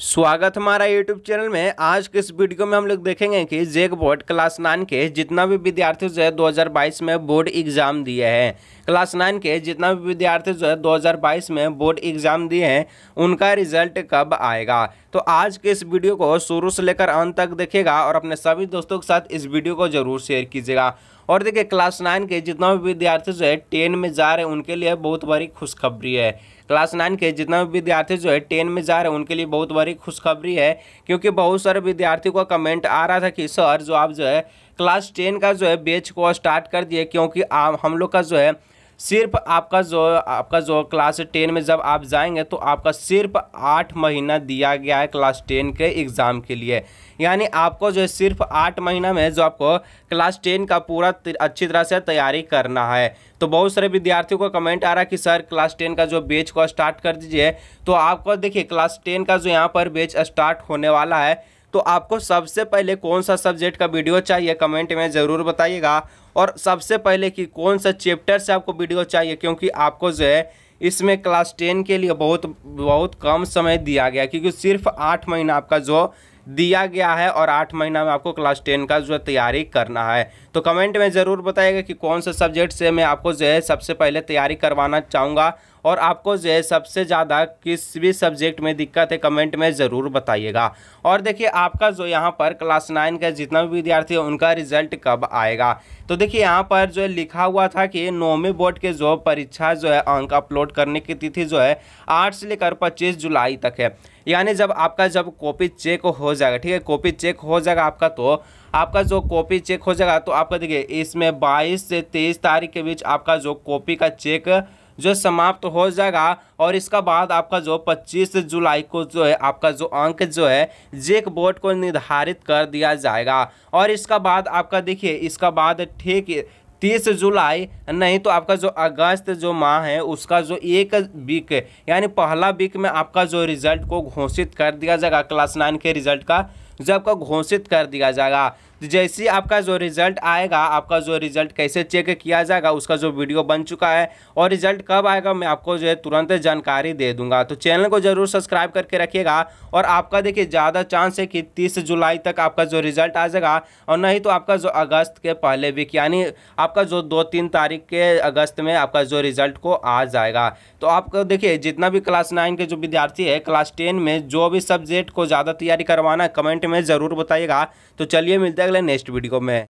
स्वागत हमारा YouTube channel में। आज के इस वीडियो में हम लोग देखेंगे कि जेक बोर्ड क्लास नाइन के जितना भी विद्यार्थी जो है 2022 में बोर्ड एग्ज़ाम दिए हैं। क्लास नाइन के जितना भी विद्यार्थी जो है 2022 में बोर्ड एग्ज़ाम दिए हैं, उनका रिज़ल्ट कब आएगा? तो आज के इस वीडियो को शुरू से लेकर अंत तक देखेगा और अपने सभी दोस्तों के साथ इस वीडियो को ज़रूर शेयर कीजिएगा। और देखिए क्लास नाइन के जितना भी विद्यार्थी जो है टेन में जा रहे हैं, उनके लिए बहुत बड़ी खुशखबरी है। क्लास नाइन के जितना भी विद्यार्थी जो है टेन में जा रहे हैं, उनके लिए बहुत बड़ी खुशखबरी है, क्योंकि बहुत सारे विद्यार्थियों का कमेंट आ रहा था कि, सर, जो आप जो है क्लास टेन का जो है बेच को स्टार्ट कर दिए, क्योंकि हम लोग का जो है सिर्फ़ आपका जो आपका जो क्लास टेन में जब आप जाएँगे तो आपका सिर्फ़ आठ महीना दिया गया है क्लास टेन के एग्ज़ाम के लिए। यानी आपको जो है सिर्फ़ आठ महीना में जो आपको क्लास टेन का पूरा अच्छी तरह से तैयारी करना है। तो बहुत सारे विद्यार्थियों को कमेंट आ रहा है कि, सर क्लास टेन का जो बेच को स्टार्ट कर दीजिए। तो आपको देखिए क्लास टेन का जो यहाँ पर बेच स्टार्ट होने वाला है तो आपको सबसे पहले कौन सा सब्जेक्ट का वीडियो चाहिए, कमेंट में ज़रूर बताइएगा। और सबसे पहले कि कौन सा चैप्टर से आपको वीडियो चाहिए, क्योंकि आपको जो है, इसमें क्लास टेन के लिए बहुत बहुत कम समय दिया गया, क्योंकि सिर्फ़ आठ महीना आपका जो दिया गया है और आठ महीना में आपको क्लास टेन का जो तैयारी करना है। तो कमेंट में ज़रूर बताइएगा कि कौन सा सब्जेक्ट से मैं आपको जो है, सबसे पहले तैयारी करवाना चाहूँगा। और आपको जो है सबसे ज़्यादा किस भी सब्जेक्ट में दिक्कत है, कमेंट में ज़रूर बताइएगा। और देखिए, आपका जो यहाँ पर क्लास नाइन का जितना भी विद्यार्थी है, उनका रिज़ल्ट कब आएगा? तो देखिए, यहाँ पर जो है, लिखा हुआ था कि नौवीं बोर्ड के जो परीक्षा जो है, अंक अपलोड करने की तिथि जो है, आठ से लेकर पच्चीस जुलाई तक है। यानी जब आपका जब कॉपी चेक हो जाएगा, ठीक है, कॉपी चेक हो जाएगा आपका तो आपका जो कॉपी चेक हो जाएगा तो आपका देखिए, इसमें 22 से 23 तारीख के बीच आपका जो कॉपी का चेक जो समाप्त हो जाएगा और इसका बाद आपका जो 25 जुलाई को जो है, आपका जो अंक जो है, जेक बोर्ड को निर्धारित कर दिया जाएगा। और इसका बाद आपका देखिए, इसका बाद ठीक तीस जुलाई, नहीं तो आपका जो अगस्त जो माह है, उसका जो एक वीक, यानी पहला वीक में आपका जो रिज़ल्ट को घोषित कर दिया जाएगा, क्लास नाइन के रिज़ल्ट का, जो आपका घोषित कर दिया जाएगा। तो जैसे आपका जो रिज़ल्ट आएगा, आपका जो रिज़ल्ट कैसे चेक किया जाएगा, उसका जो वीडियो बन चुका है और रिज़ल्ट कब आएगा, मैं आपको जो है तुरंत जानकारी दे दूँगा। तो चैनल को ज़रूर सब्सक्राइब करके रखिएगा और आपका देखिए ज़्यादा चांस है कि तीस जुलाई तक आपका जो रिज़ल्ट आ जाएगा और नहीं तो आपका जो अगस्त के पहले वीक यानी आपका जो दो तीन तारीख के अगस्त में आपका जो रिज़ल्ट को आ जाएगा। तो आपको देखिए, जितना भी क्लास नाइन के जो विद्यार्थी है क्लास टेन में जो भी सब्जेक्ट को ज़्यादा तैयारी करवाना कमेंट में ज़रूर बताइएगा। तो चलिए मिलते हैं अगले नेक्स्ट वीडियो में